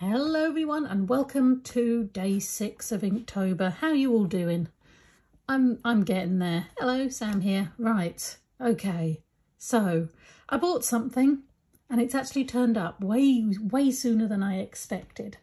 Hello everyone and welcome to day six of Inktober. How you all doing? I'm I'm getting there. Hello, Sam here. Right, okay. So I bought something and it's actually turned up way way sooner than I expected.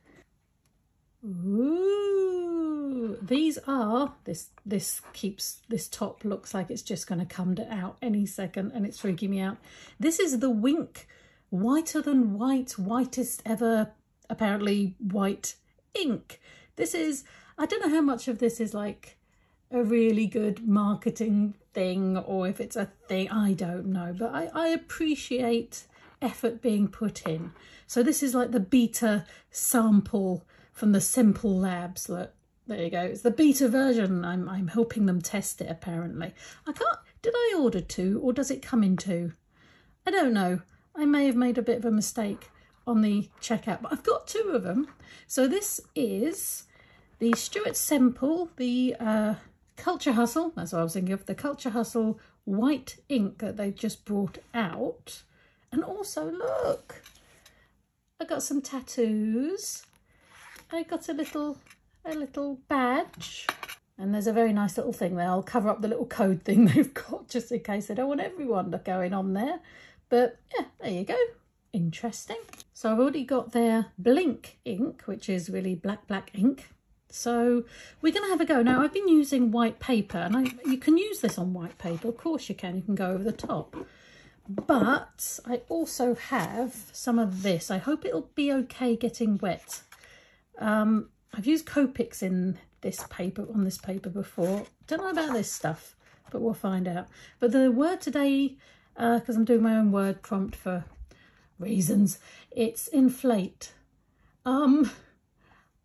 Ooh, these are this this keeps this top looks like it's just going to come out any second and it's freaking me out. This is the Wink whiter than white, whitest ever apparently white ink. This is, I don't know how much of this is like a really good marketing thing or if it's a thing, I don't know, but I, I appreciate effort being put in. So this is like the beta sample from the Semple Labs. Look, there you go. It's the beta version. I'm, I'm helping them test it apparently. I can't, did I order two or does it come in two? I don't know. I may have made a bit of a mistake on the checkout, but I've got two of them. So this is the Stuart Semple, the uh, Culture Hustle, that's what I was thinking of, the Culture Hustle white ink that they've just brought out. And also, look, I got some tattoos. I got a little, a little badge. And there's a very nice little thing there. I'll cover up the little code thing they've got just in case they don't want everyone going on there. But yeah, there you go interesting. So I've already got their Blink ink, which is really black, black ink. So we're going to have a go. Now, I've been using white paper, and I, you can use this on white paper. Of course you can. You can go over the top. But I also have some of this. I hope it'll be okay getting wet. Um, I've used Copics in this paper, on this paper before. Don't know about this stuff, but we'll find out. But the word today, because uh, I'm doing my own word prompt for reasons. It's inflate. Um,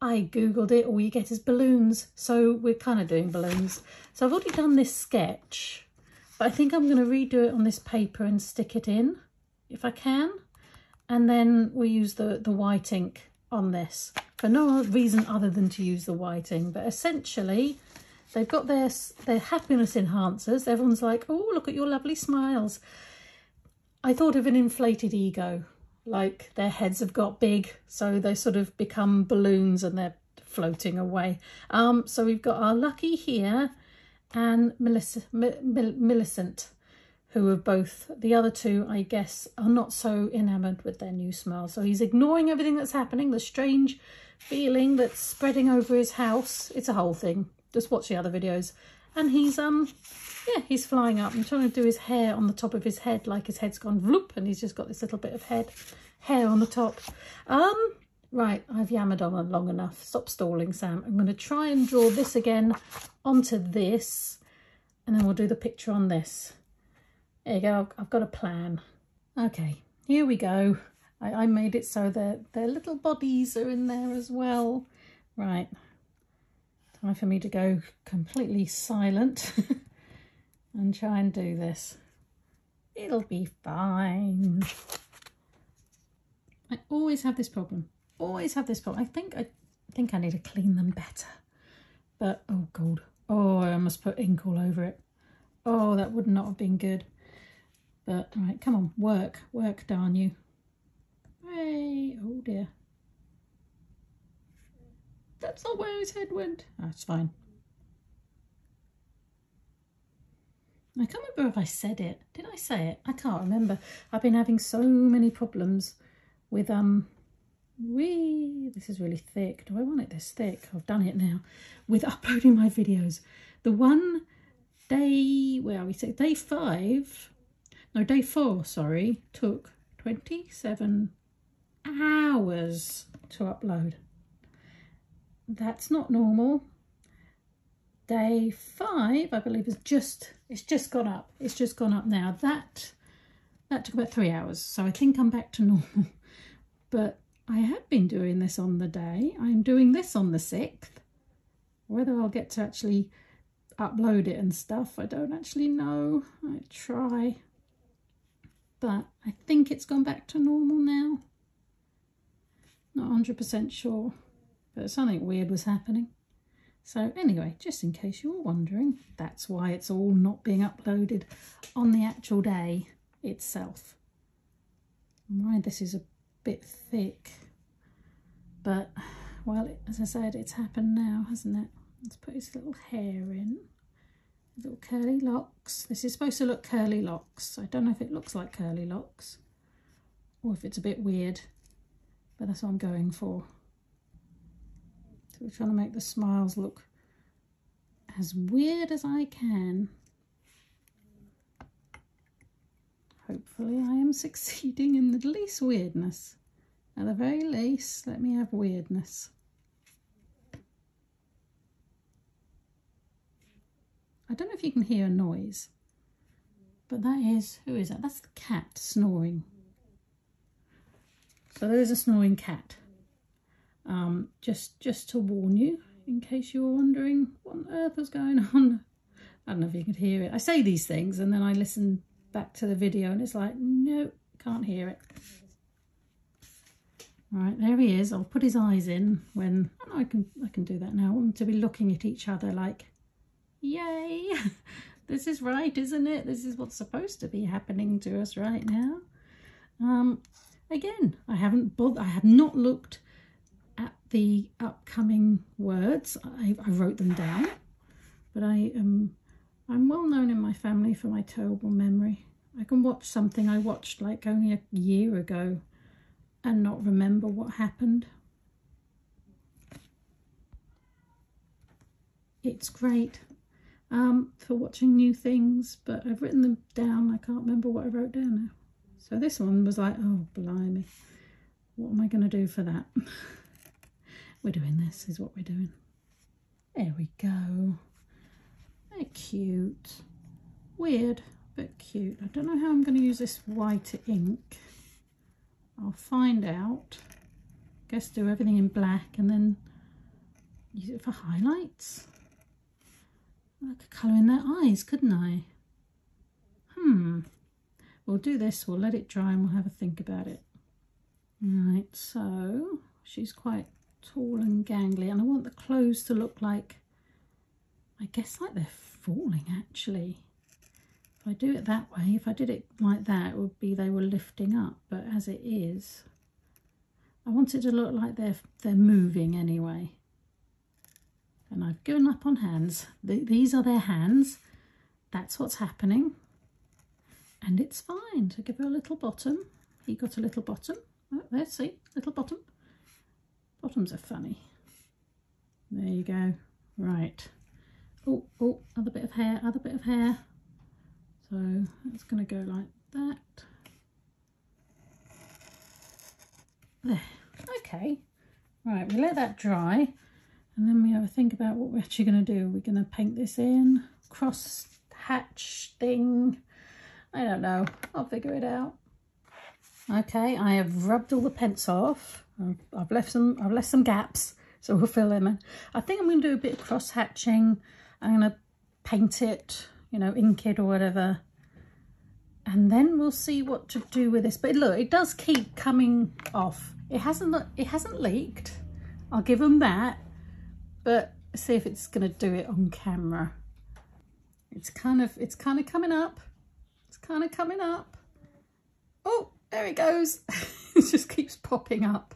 I googled it. All you get is balloons. So we're kind of doing balloons. So I've already done this sketch, but I think I'm going to redo it on this paper and stick it in if I can. And then we use the, the white ink on this for no reason other than to use the white ink. But essentially, they've got their, their happiness enhancers. Everyone's like, oh, look at your lovely smiles. I thought of an inflated ego, like their heads have got big, so they sort of become balloons and they're floating away. Um, so we've got our Lucky here and Melissa, Millicent, who are both, the other two, I guess, are not so enamoured with their new smile. So he's ignoring everything that's happening, the strange feeling that's spreading over his house. It's a whole thing. Just watch the other videos. And he's um yeah, he's flying up. I'm trying to do his hair on the top of his head, like his head's gone vloop, and he's just got this little bit of head hair on the top. Um, right, I've yammered on long enough. Stop stalling, Sam. I'm going to try and draw this again onto this, and then we'll do the picture on this. There you go. I've, got a plan. Okay, here we go. I, I made it so that their little bodies are in there as well. Right, time for me to go completely silent. and try and do this. It'll be fine. I always have this problem. Always have this problem. I think I think I need to clean them better. But oh god. Oh, I almost put ink all over it. Oh, that would not have been good. But all right, come on, work, work, darn you. Hey, oh dear. That's not where his head went. That's fine. I can't remember if I said it. Did I say it? I can't remember. I've been having so many problems with, um, wee, this is really thick. Do I want it this thick? I've done it now. With uploading my videos. The one day, where are we? Say, day five, no, day four, sorry, took 27 hours to upload. That's not normal day five, I believe, is just it's just gone up. It's just gone up now. That that took about three hours, so I think I'm back to normal. But I have been doing this on the day. I'm doing this on the sixth. Whether I'll get to actually upload it and stuff, I don't actually know. I try. But I think it's gone back to normal now. Not 100% sure, but something weird was happening. So anyway, just in case you're wondering, that's why it's all not being uploaded on the actual day itself. Why this is a bit thick. But, well, as I said, it's happened now, hasn't it? Let's put his little hair in. Little curly locks. This is supposed to look curly locks. I don't know if it looks like curly locks or if it's a bit weird, but that's what I'm going for. So we're trying to make the smiles look as weird as I can. Hopefully I am succeeding in the least weirdness. At the very least, let me have weirdness. I don't know if you can hear a noise, but that is, who is that? That's the cat snoring. So there is a snoring cat. Um, just, just to warn you, in case you were wondering what on earth was going on. I don't know if you could hear it. I say these things and then I listen back to the video and it's like, no, can't hear it. All right, there he is. I'll put his eyes in when oh, I can I can do that now. I want them to be looking at each other like, yay, this is right, isn't it? This is what's supposed to be happening to us right now. Um, again, I haven't I have not looked at the upcoming words. I, I wrote them down, but I am I'm well known in my family for my terrible memory. I can watch something I watched like only a year ago and not remember what happened. It's great um, for watching new things, but I've written them down. I can't remember what I wrote down now. So this one was like, oh, blimey, what am I going to do for that? we're doing this, is what we're doing. There we go. They're cute. Weird, but cute. I don't know how I'm going to use this white ink. I'll find out. Guess do everything in black and then use it for highlights. I could colour in their eyes, couldn't I? Hmm. We'll do this, we'll let it dry and we'll have a think about it. Right, so she's quite tall and gangly and I want the clothes to look like, I guess like they're falling actually. If I do it that way, if I did it like that, it would be they were lifting up. But as it is, I want it to look like they're, they're moving anyway. And I've given up on hands. these are their hands. That's what's happening. And it's fine. So give her a little bottom. He got a little bottom. Oh, there, see, little bottom. Bottoms are funny. There you go. Right. Oh, oh, other bit of hair, other bit of hair. So it's going to go like that. There. Okay. Right, we let that dry and then we have a think about what we're actually going to do. We're going to paint this in, cross hatch thing. I don't know. I'll figure it out. Okay, I have rubbed all the pence off. I've left some I've left some gaps, so we'll fill them in. I think I'm going to do a bit of cross hatching. I'm going to paint it you know, ink it or whatever. And then we'll see what to do with this. But look, it does keep coming off. It hasn't it hasn't leaked. I'll give them that. But see if it's going to do it on camera. It's kind of it's kind of coming up. It's kind of coming up. Oh, there it goes. it just keeps popping up.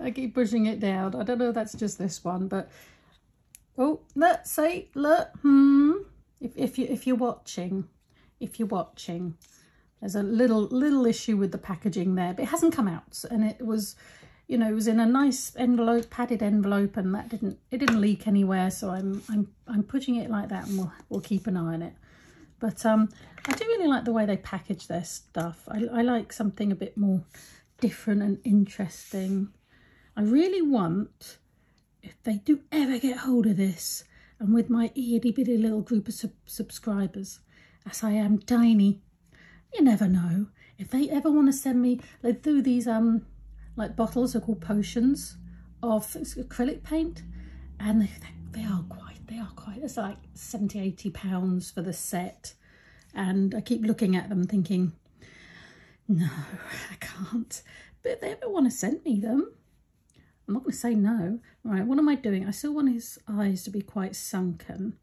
I keep pushing it down. I don't know if that's just this one, but oh, let's see, look, hmm. If, if you if you're watching if you're watching there's a little little issue with the packaging there but it hasn't come out and it was you know it was in a nice envelope padded envelope and that didn't it didn't leak anywhere so i'm i'm i'm putting it like that and we'll, we'll keep an eye on it. But um i do really like the way they package their stuff. I, I like something a bit more different and interesting i really want if they do ever get hold of this and with my itty bitty little group of sub subscribers, as I am tiny, you never know. If they ever want to send me, they do these um like bottles are called potions of acrylic paint, and they, they are quite they are quite. It's like 70, 80 pounds for the set, and I keep looking at them thinking, no, I can't. But if they ever want to send me them, I'm not going to say no. Right, what am I doing? I still want his eyes to be quite sunken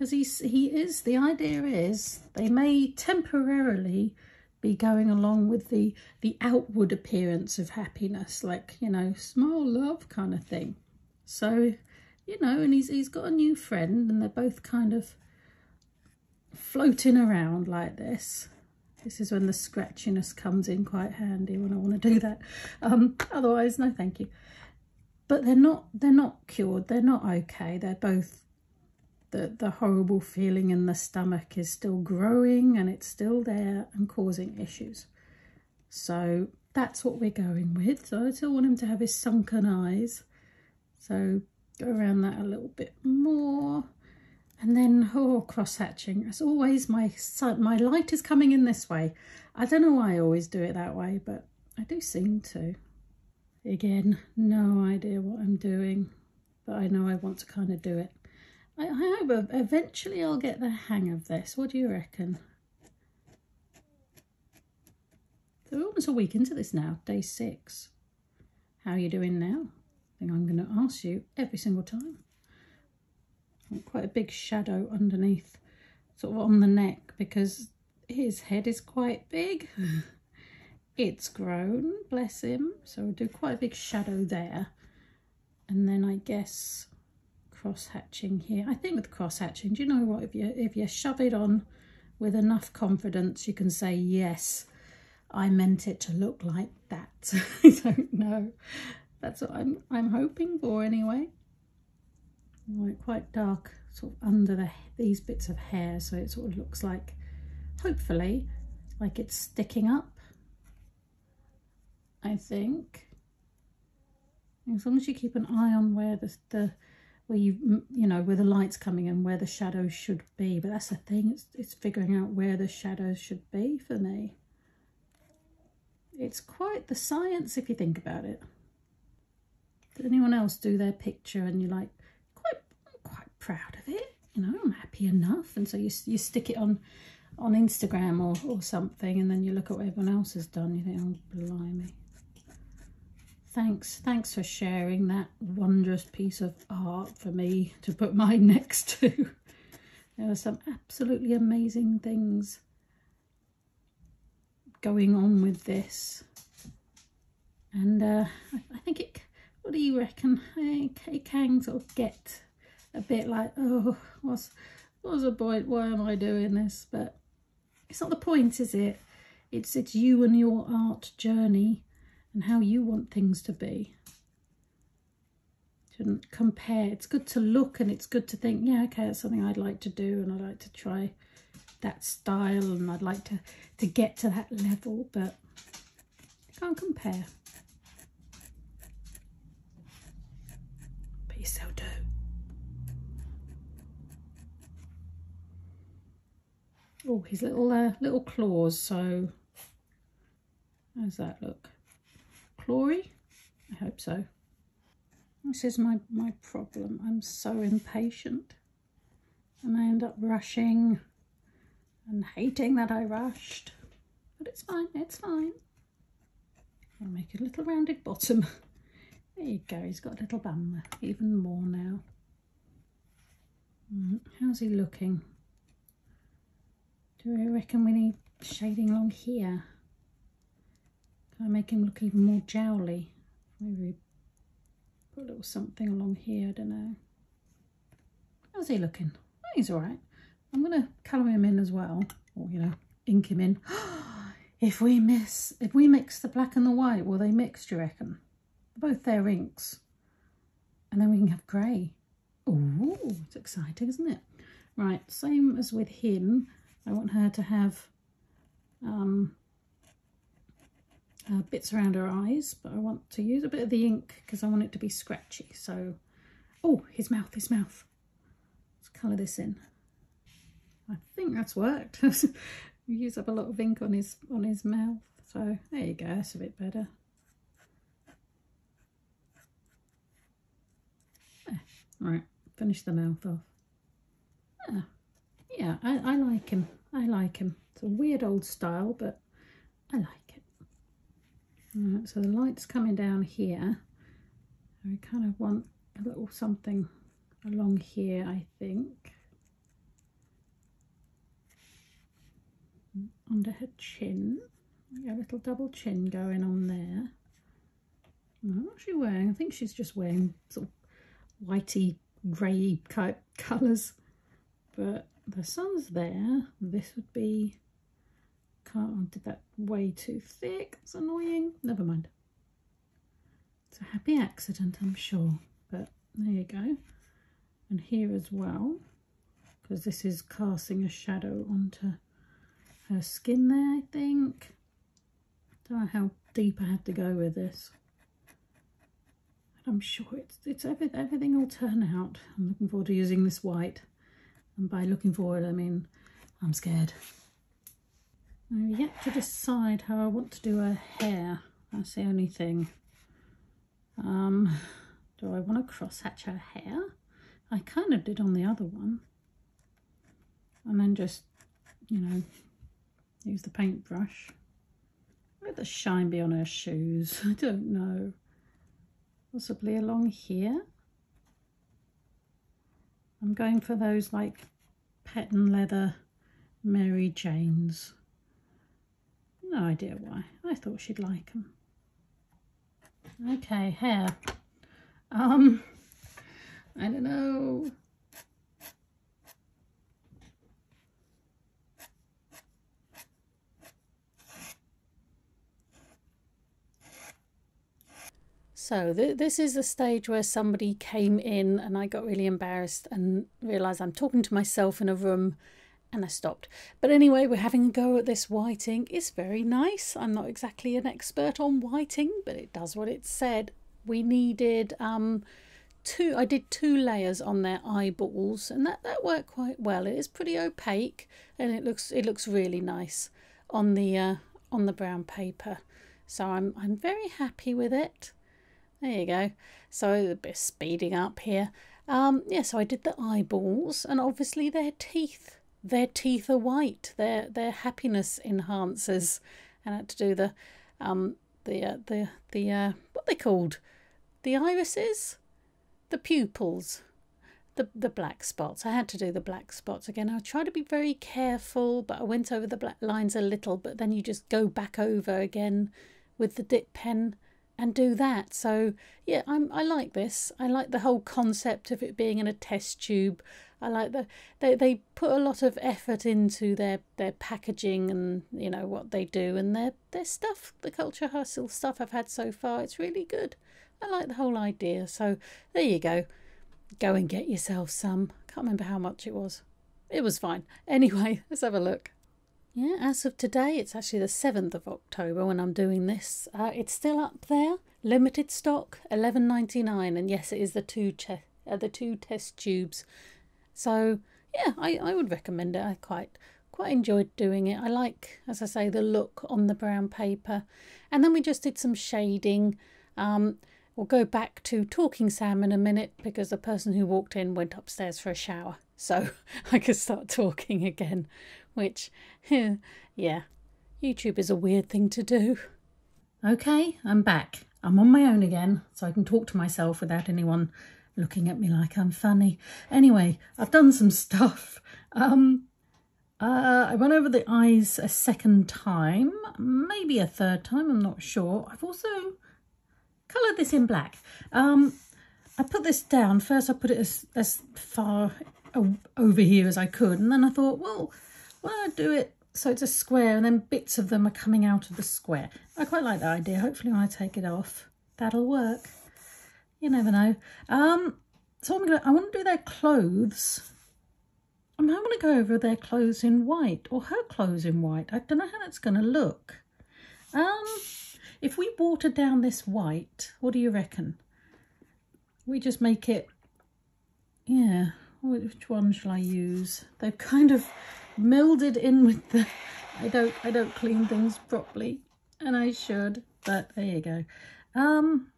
because he's he is the idea is they may temporarily be going along with the the outward appearance of happiness like you know small love kind of thing so you know and he's he's got a new friend and they're both kind of floating around like this this is when the scratchiness comes in quite handy when I want to do that um otherwise no thank you but they're not they're not cured they're not okay they're both the, the horrible feeling in the stomach is still growing and it's still there and causing issues. So that's what we're going with. So I still want him to have his sunken eyes. So go around that a little bit more. And then, oh, cross-hatching. As always, my sun, my light is coming in this way. I don't know why I always do it that way, but I do seem to. Again, no idea what I'm doing, but I know I want to kind of do it. I, I hope eventually I'll get the hang of this. What do you reckon? So we're almost a week into this now, day six. How are you doing now? I think I'm going to ask you every single time. Quite a big shadow underneath, sort of on the neck, because his head is quite big. it's grown, bless him. So we'll do quite a big shadow there. And then I guess cross hatching here. I think with cross hatching, do you know what? If you if you shove it on with enough confidence, you can say yes. I meant it to look like that. I don't know. That's what I'm I'm hoping for anyway. Quite dark, sort of under the these bits of hair, so it sort of looks like, hopefully, like it's sticking up. I think. As long as you keep an eye on where the the where you you know where the light's coming in where the shadows should be. But that's the thing it's, it's figuring out where the shadows should be for me. It's quite the science if you think about it. Did anyone else do their picture and you're like quite quite proud of it you know i'm happy enough. And so you, you stick it on on instagram or, or something and then you look at what everyone else has done you think oh blimey Thanks, thanks for sharing that wondrous piece of art for me to put mine next to. there are some absolutely amazing things going on with this. And uh, I think it, what do you reckon? It can sort of get a bit like, oh, what's, what's the point? Why am I doing this? But it's not the point, is it? It's, it's you and your art journey and how you want things to be. Shouldn't compare. It's good to look and it's good to think, yeah, okay, that's something I'd like to do and I'd like to try that style and I'd like to, to get to that level, but you can't compare. But you still do. Oh, his little uh, little claws. So, how's that look? I hope so. This is my, my problem. I'm so impatient. And I end up rushing and hating that I rushed. But it's fine, it's fine. I'll make a little rounded bottom. There you go, he's got a little bum, even more now. Mm, how's he looking? Do we reckon we need shading along here? I make him look even more jowly. Maybe put a little something along here, I don't know. How's he looking? Oh, he's all right. I'm going to colour him in as well, or, you know, ink him in. if we miss, if we mix the black and the white, will they mix, do you reckon? Both their inks. And then we can have grey. Oh, it's exciting, isn't it? Right, same as with him. I want her to have um, uh, bits around her eyes, but I want to use a bit of the ink because I want it to be scratchy. So, oh, his mouth, his mouth. Let's colour this in. I think that's worked. use up a lot of ink on his on his mouth. So there you go, that's a bit better. There. Right, finish the mouth off. Ah, yeah, I, I like him. I like him. It's a weird old style, but I like Right, so the light's coming down here. We kind of want a little something along here, I think. under her chin. A little double chin going on there. what's she wearing? I think she's just wearing sort of whitey, grey type colours. But the sun's there. This would be... Can't, I did that way too thick. It's annoying. Never mind. It's a happy accident, I'm sure. But there you go. And here as well, because this is casting a shadow onto her skin there, I think. Don't know how deep I had to go with this. I'm sure it's, it's every, everything will turn out. I'm looking forward to using this white. And by looking forward, I mean I'm scared. I've yet to decide how I want to do her hair. That's the only thing. Um, do I want to cross hatch her hair? I kind of did on the other one. And then just, you know, use the paintbrush. Let the shine be on her shoes. I don't know. Possibly along here. I'm going for those like patent leather Mary Janes. No idea why. I thought she'd like them. Okay, hair. Um, I don't know. So th this is the stage where somebody came in and I got really embarrassed and realised I'm talking to myself in a room and I stopped. But anyway, we're having a go at this white ink. It's very nice. I'm not exactly an expert on white ink, but it does what it said. We needed um, two, I did two layers on their eyeballs and that, that worked quite well. It is pretty opaque and it looks it looks really nice on the uh, on the brown paper. So I'm I'm very happy with it. There you go. So a bit speeding up here. Um, yeah, so I did the eyeballs and obviously their teeth. Their teeth are white. Their their happiness enhancers, And I had to do the um the uh, the the uh, what they called the irises, the pupils, the the black spots. I had to do the black spots again. I tried to be very careful, but I went over the black lines a little. But then you just go back over again with the dip pen and do that. So yeah, I'm I like this. I like the whole concept of it being in a test tube. I like that they they put a lot of effort into their their packaging and you know what they do and their their stuff. The culture hustle stuff I've had so far, it's really good. I like the whole idea. So there you go. Go and get yourself some. I can't remember how much it was. It was fine. Anyway, let's have a look. Yeah, as of today, it's actually the 7th of October when I'm doing this. Uh, it's still up there. Limited stock, eleven ninety nine, and yes, it is the two che- uh, the two test tubes. So yeah, I, I would recommend it. I quite quite enjoyed doing it. I like, as I say, the look on the brown paper, and then we just did some shading. Um, we'll go back to talking Sam in a minute because the person who walked in went upstairs for a shower, so I could start talking again which, yeah, YouTube is a weird thing to do. Okay, I'm back. I'm on my own again, so I can talk to myself without anyone looking at me like I'm funny. Anyway, I've done some stuff. Um, uh, I went over the eyes a second time, maybe a third time, I'm not sure. I've also coloured this in black. Um, I put this down. First I put it as, as far over here as I could, and then I thought, well, why don't I do it so it's a square and then bits of them are coming out of the square. I quite like that idea. Hopefully when I take it off, that'll work. You never know. Um, so I'm gonna, I want to do their clothes. I'm want to go over their clothes in white or her clothes in white. I don't know how that's going to look. Um, if we water down this white, what do you reckon? We just make it, yeah, which one shall I use? They've kind of melded in with the I don't I don't clean things properly and I should but there you go um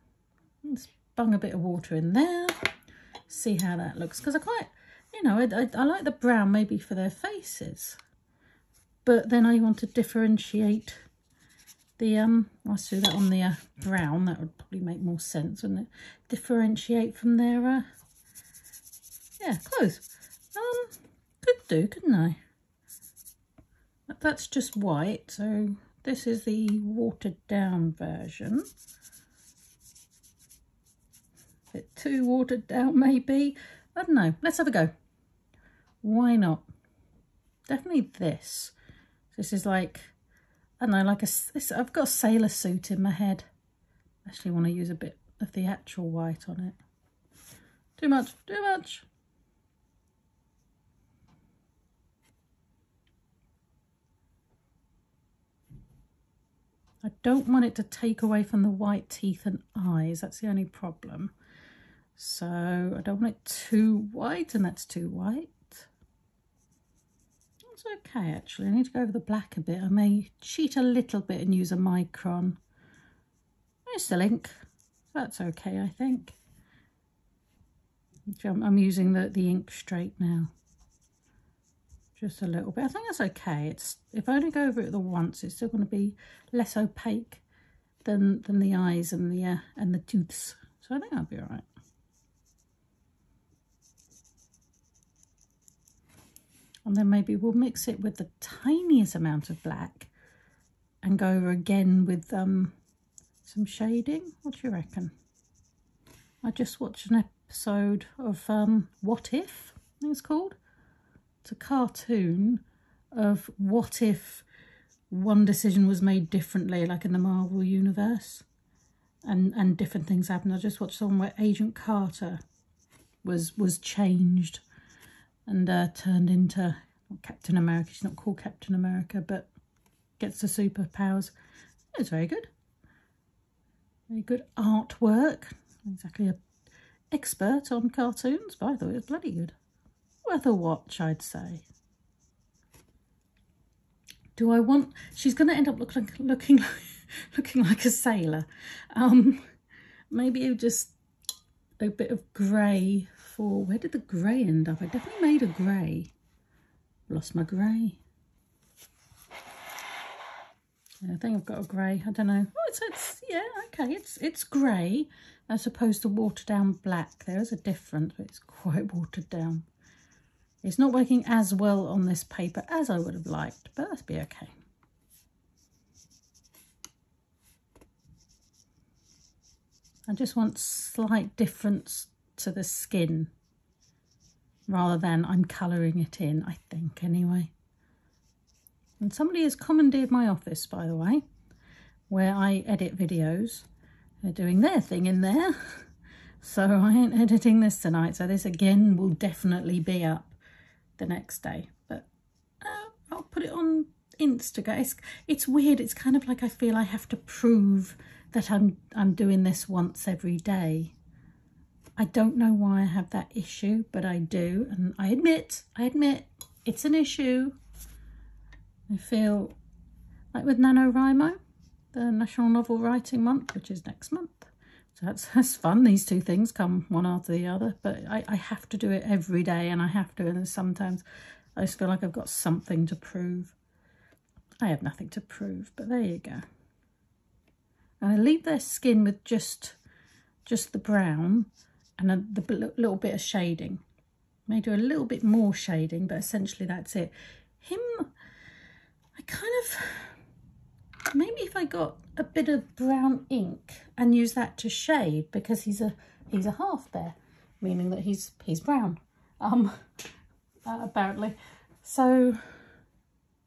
bung a bit of water in there see how that looks because I quite you know I, I, I like the brown maybe for their faces but then I want to differentiate the um let's do that on the uh, brown that would probably make more sense wouldn't it differentiate from their uh yeah clothes um could do couldn't I that's just white. So this is the watered down version. Bit too watered down maybe. I don't know. Let's have a go. Why not? Definitely this. This is like, I don't know, like a, this, I've got a sailor suit in my head. I Actually want to use a bit of the actual white on it. Too much, too much. I don't want it to take away from the white teeth and eyes. That's the only problem. So I don't want it too white and that's too white. It's okay actually. I need to go over the black a bit. I may cheat a little bit and use a micron. It's the ink. That's okay I think. I'm using the, the ink straight now just a little bit. I think that's okay. It's If I only go over it the once, it's still going to be less opaque than than the eyes and the uh, and the tooths. So I think I'll be all right. And then maybe we'll mix it with the tiniest amount of black and go over again with um, some shading. What do you reckon? I just watched an episode of um, What If, I think it's called it's a cartoon of what if one decision was made differently, like in the Marvel universe, and and different things happened. I just watched someone where Agent Carter was was changed and uh, turned into Captain America. She's not called Captain America, but gets the superpowers. It's very good. Very good artwork. Exactly a expert on cartoons, but I thought it was bloody good worth a watch, I'd say. Do I want... She's going to end up look like, looking like, looking like a sailor. Um, maybe just a bit of grey Where did the grey end up? I definitely made a grey. Lost my grey. I think I've got a grey. I don't know. Oh, it's, it's yeah, okay. It's it's grey as opposed to watered down black. There is a difference, but it's quite watered down. It's not working as well on this paper as I would have liked, but that'll be okay. I just want slight difference to the skin rather than I'm colouring it in, I think, anyway. And somebody has commandeered my office, by the way, where I edit videos. They're doing their thing in there. So I ain't editing this tonight. So this again will definitely be up the next day. But uh, I'll put it on Instagram. It's, it's weird. It's kind of like I feel I have to prove that I'm I'm doing this once every day. I don't know why I have that issue, but I do. And I admit, I admit, it's an issue. I feel like with NaNoWriMo, the National Novel Writing Month, which is next month. So that's, that's fun. These two things come one after the other. But I, I have to do it every day and I have to. And sometimes I just feel like I've got something to prove. I have nothing to prove, but there you go. And I leave their skin with just just the brown and a, the little bit of shading. May do a little bit more shading, but essentially that's it. Him, I kind of, maybe if I got a bit of brown ink and use that to shade because he's a he's a half bear, meaning that he's he's brown. Um, uh, apparently. So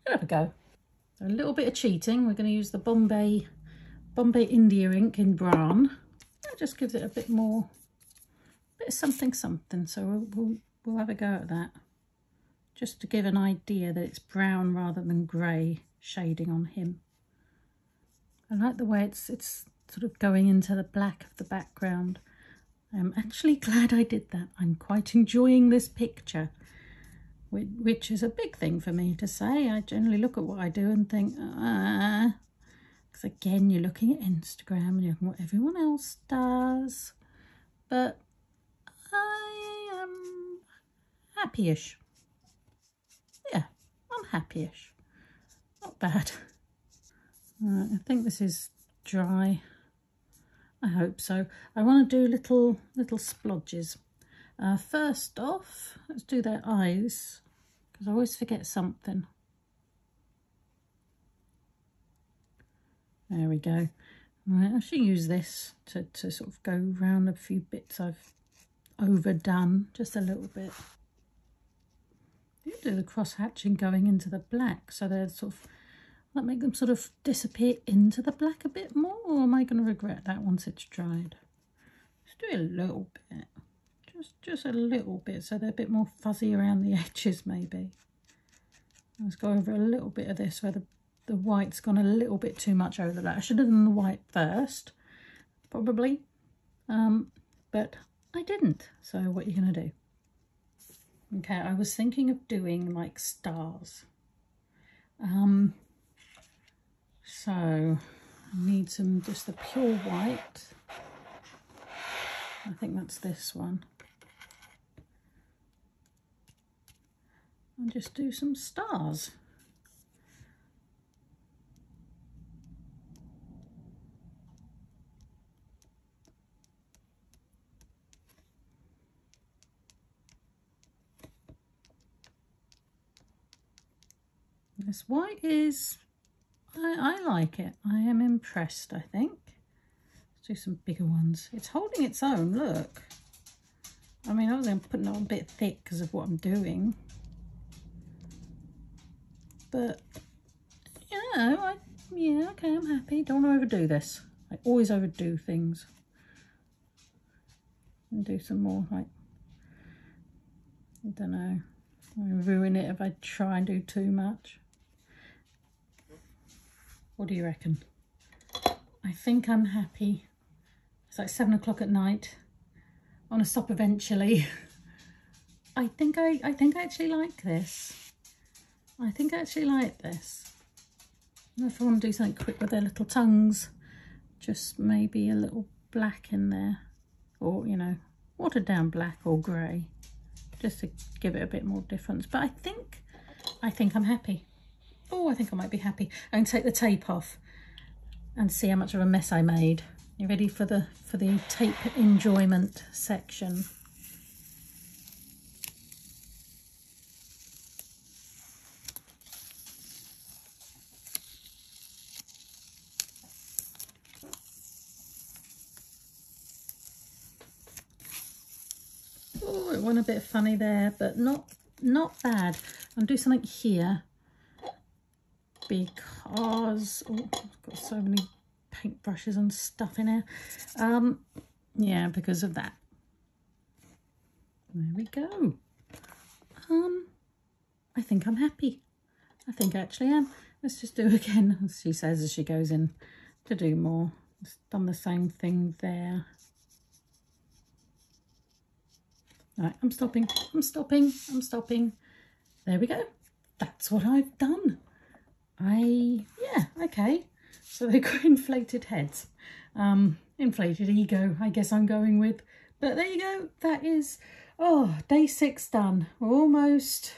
have a go. A little bit of cheating. We're going to use the Bombay Bombay India ink in brown. That just gives it a bit more, of something something. So we'll, we'll, we'll have a go at that. Just to give an idea that it's brown rather than grey shading on him. I like the way it's it's sort of going into the black of the background. I'm actually glad I did that. I'm quite enjoying this picture, which is a big thing for me to say. I generally look at what I do and think, ah, because again, you're looking at Instagram and you're looking at what everyone else does. But I am happy-ish. Yeah, I'm happy-ish. Not bad. Right, I think this is dry. I hope so. I want to do little little splodges. Uh, first off, let's do their eyes because I always forget something. There we go. Right, I should use this to, to sort of go round a few bits I've overdone just a little bit. You do the cross hatching going into the black so they're sort of that make them sort of disappear into the black a bit more or am I going to regret that once it's dried? Just do a little bit. Just, just a little bit so they're a bit more fuzzy around the edges maybe. Let's go over a little bit of this where the, the white's gone a little bit too much over black. I should have done the white first, probably. Um, but I didn't. So what are you going to do? Okay, I was thinking of doing like stars. Um, so I need some just the pure white. I think that's this one. And just do some stars. This white is, I, I like it. I am impressed, I think. Let's do some bigger ones. It's holding its own, look. I mean, I'm putting it on a bit thick because of what I'm doing. But, know, I, yeah, okay, I'm happy. Don't want to overdo this. I always overdo things. And do some more, like, I don't know. I ruin it if I try and do too much. What do you reckon? I think I'm happy. It's like seven o'clock at night. I want to stop eventually. I think I, I think I actually like this. I think I actually like this. if I want to do something quick with their little tongues, just maybe a little black in there. Or, you know, watered down black or grey. Just to give it a bit more difference. But I think, I think I'm happy. Oh, I think I might be happy. I can take the tape off and see how much of a mess I made. You ready for the for the tape enjoyment section? Oh, it went a bit funny there, but not not bad. I'll do something here because oh, I've got so many paintbrushes and stuff in here. Um, yeah, because of that. There we go. Um, I think I'm happy. I think I actually am. Let's just do again, she says as she goes in to do more. It's done the same thing there. Right, I'm stopping, I'm stopping, I'm stopping. There we go. That's what I've done. I, yeah, okay. So they've got inflated heads. Um, inflated ego, I guess I'm going with. But there you go. That is, oh, day six done. almost,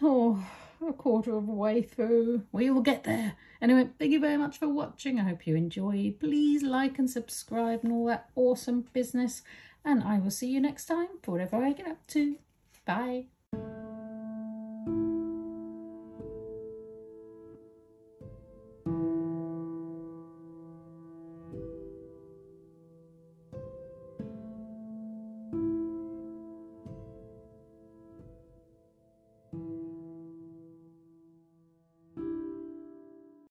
oh, a quarter of the way through. We will get there. Anyway, thank you very much for watching. I hope you enjoyed. Please like and subscribe and all that awesome business. And I will see you next time for whatever I get up to. Bye.